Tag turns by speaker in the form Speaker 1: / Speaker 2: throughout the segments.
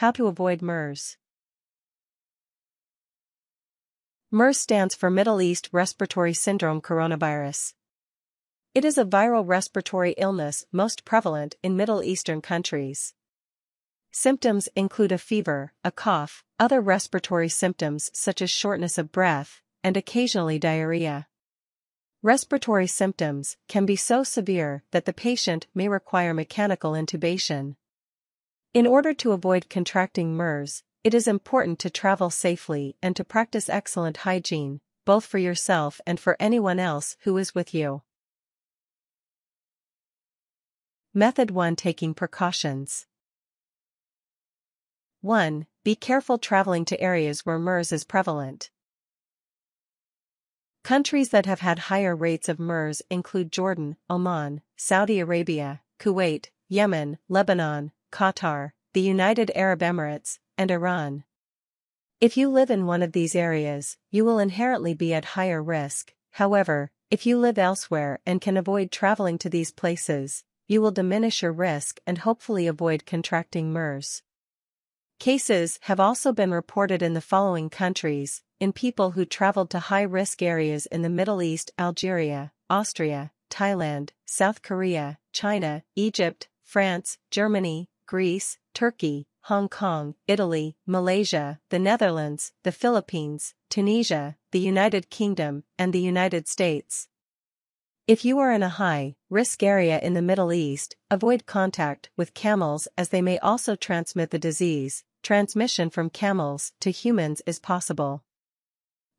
Speaker 1: how to avoid MERS. MERS stands for Middle East Respiratory Syndrome Coronavirus. It is a viral respiratory illness most prevalent in Middle Eastern countries. Symptoms include a fever, a cough, other respiratory symptoms such as shortness of breath, and occasionally diarrhea. Respiratory symptoms can be so severe that the patient may require mechanical intubation. In order to avoid contracting MERS, it is important to travel safely and to practice excellent hygiene, both for yourself and for anyone else who is with you. Method 1 Taking Precautions 1. Be careful traveling to areas where MERS is prevalent. Countries that have had higher rates of MERS include Jordan, Oman, Saudi Arabia, Kuwait, Yemen, Lebanon, Qatar, the United Arab Emirates, and Iran. If you live in one of these areas, you will inherently be at higher risk, however, if you live elsewhere and can avoid traveling to these places, you will diminish your risk and hopefully avoid contracting MERS. Cases have also been reported in the following countries, in people who traveled to high-risk areas in the Middle East Algeria, Austria, Thailand, South Korea, China, Egypt, France, Germany, Greece, Turkey, Hong Kong, Italy, Malaysia, the Netherlands, the Philippines, Tunisia, the United Kingdom, and the United States. If you are in a high-risk area in the Middle East, avoid contact with camels as they may also transmit the disease, transmission from camels to humans is possible.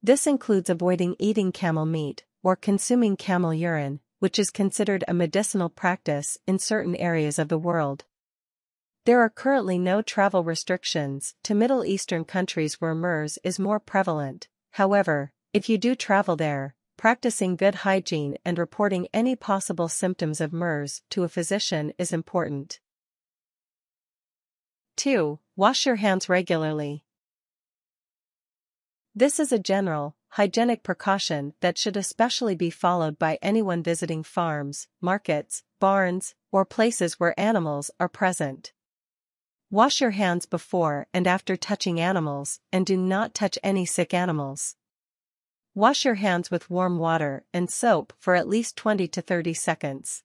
Speaker 1: This includes avoiding eating camel meat or consuming camel urine, which is considered a medicinal practice in certain areas of the world. There are currently no travel restrictions to Middle Eastern countries where MERS is more prevalent, however, if you do travel there, practicing good hygiene and reporting any possible symptoms of MERS to a physician is important. 2. Wash your hands regularly. This is a general, hygienic precaution that should especially be followed by anyone visiting farms, markets, barns, or places where animals are present. Wash your hands before and after touching animals and do not touch any sick animals. Wash your hands with warm water and soap for at least 20 to 30 seconds.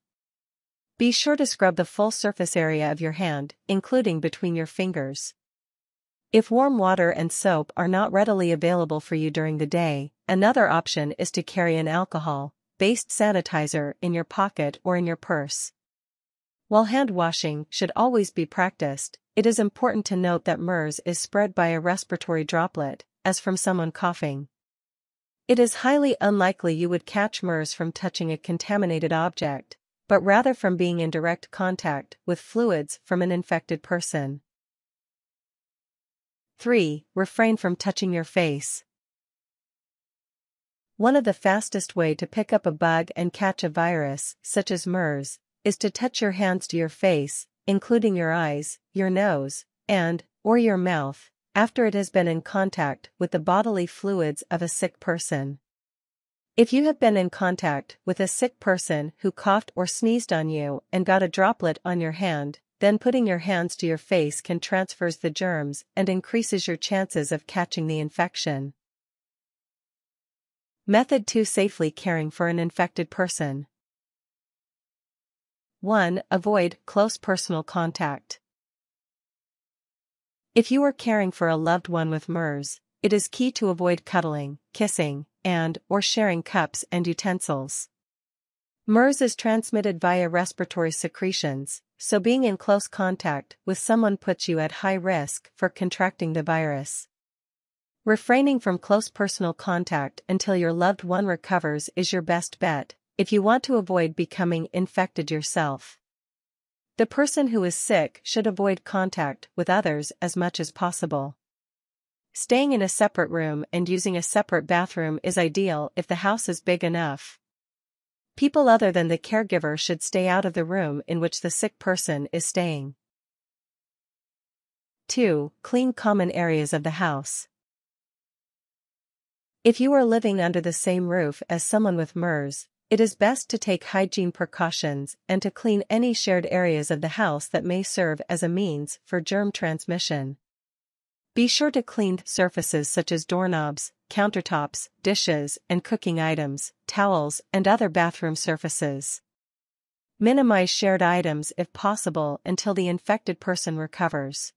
Speaker 1: Be sure to scrub the full surface area of your hand, including between your fingers. If warm water and soap are not readily available for you during the day, another option is to carry an alcohol-based sanitizer in your pocket or in your purse. While hand washing should always be practiced, it is important to note that MERS is spread by a respiratory droplet, as from someone coughing. It is highly unlikely you would catch MERS from touching a contaminated object, but rather from being in direct contact with fluids from an infected person. 3. Refrain from touching your face. One of the fastest way to pick up a bug and catch a virus, such as MERS, is to touch your hands to your face, including your eyes, your nose, and, or your mouth, after it has been in contact with the bodily fluids of a sick person. If you have been in contact with a sick person who coughed or sneezed on you and got a droplet on your hand, then putting your hands to your face can transfers the germs and increases your chances of catching the infection. Method 2 Safely caring for an infected person. 1. Avoid close personal contact. If you are caring for a loved one with MERS, it is key to avoid cuddling, kissing, and or sharing cups and utensils. MERS is transmitted via respiratory secretions, so being in close contact with someone puts you at high risk for contracting the virus. Refraining from close personal contact until your loved one recovers is your best bet, if you want to avoid becoming infected yourself. The person who is sick should avoid contact with others as much as possible. Staying in a separate room and using a separate bathroom is ideal if the house is big enough. People other than the caregiver should stay out of the room in which the sick person is staying. 2. Clean common areas of the house. If you are living under the same roof as someone with MERS, it is best to take hygiene precautions and to clean any shared areas of the house that may serve as a means for germ transmission. Be sure to clean surfaces such as doorknobs, countertops, dishes, and cooking items, towels, and other bathroom surfaces. Minimize shared items if possible until the infected person recovers.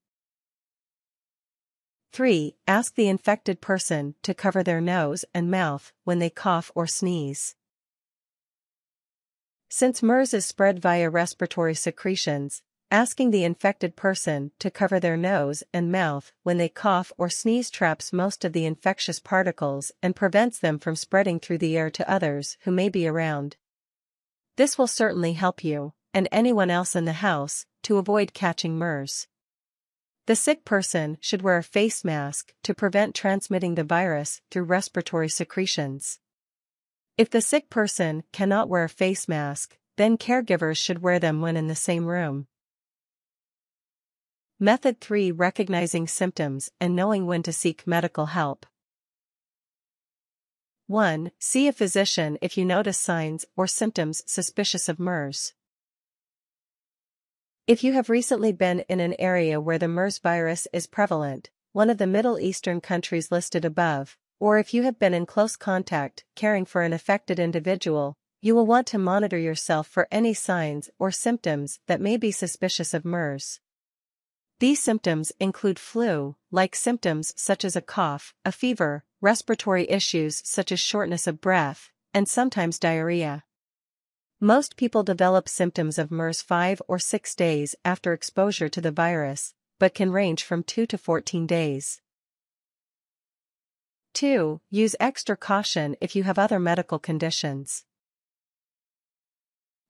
Speaker 1: 3. Ask the infected person to cover their nose and mouth when they cough or sneeze. Since MERS is spread via respiratory secretions, asking the infected person to cover their nose and mouth when they cough or sneeze traps most of the infectious particles and prevents them from spreading through the air to others who may be around. This will certainly help you, and anyone else in the house, to avoid catching MERS. The sick person should wear a face mask to prevent transmitting the virus through respiratory secretions. If the sick person cannot wear a face mask, then caregivers should wear them when in the same room. Method 3 Recognizing symptoms and knowing when to seek medical help. 1. See a physician if you notice signs or symptoms suspicious of MERS. If you have recently been in an area where the MERS virus is prevalent, one of the Middle Eastern countries listed above, or if you have been in close contact caring for an affected individual, you will want to monitor yourself for any signs or symptoms that may be suspicious of MERS. These symptoms include flu-like symptoms such as a cough, a fever, respiratory issues such as shortness of breath, and sometimes diarrhea. Most people develop symptoms of MERS 5 or 6 days after exposure to the virus, but can range from 2 to 14 days. 2. Use extra caution if you have other medical conditions.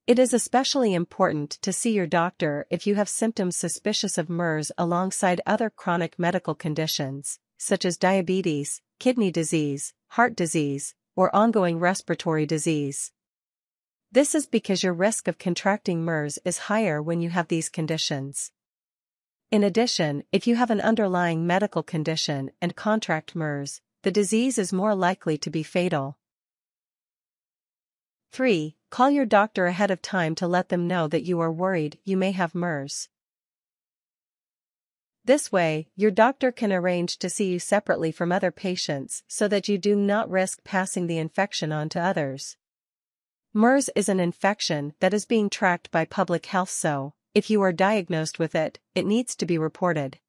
Speaker 1: It is especially important to see your doctor if you have symptoms suspicious of MERS alongside other chronic medical conditions, such as diabetes, kidney disease, heart disease, or ongoing respiratory disease. This is because your risk of contracting MERS is higher when you have these conditions. In addition, if you have an underlying medical condition and contract MERS, the disease is more likely to be fatal. 3. Call your doctor ahead of time to let them know that you are worried you may have MERS. This way, your doctor can arrange to see you separately from other patients so that you do not risk passing the infection on to others. MERS is an infection that is being tracked by public health so, if you are diagnosed with it, it needs to be reported.